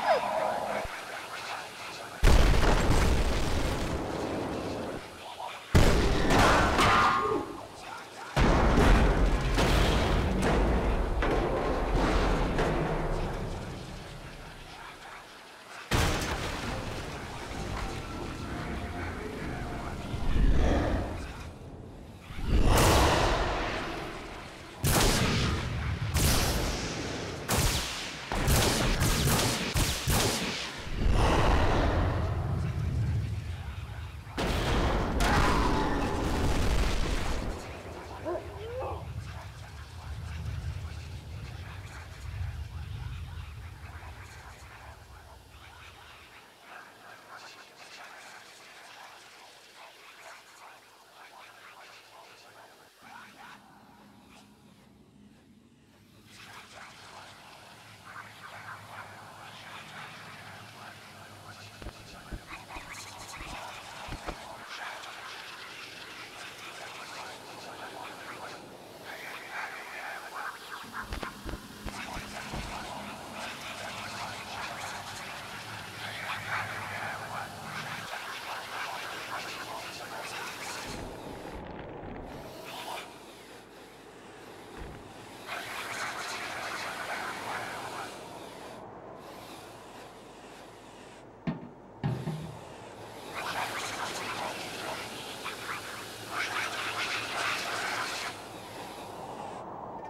Oh,